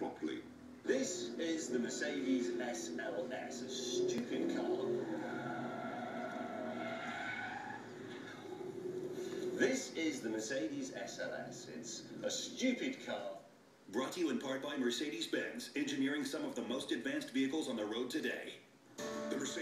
properly. This is the Mercedes SLS, a stupid car. This is the Mercedes SLS. It's a stupid car. Brought to you in part by Mercedes Benz, engineering some of the most advanced vehicles on the road today. The Mercedes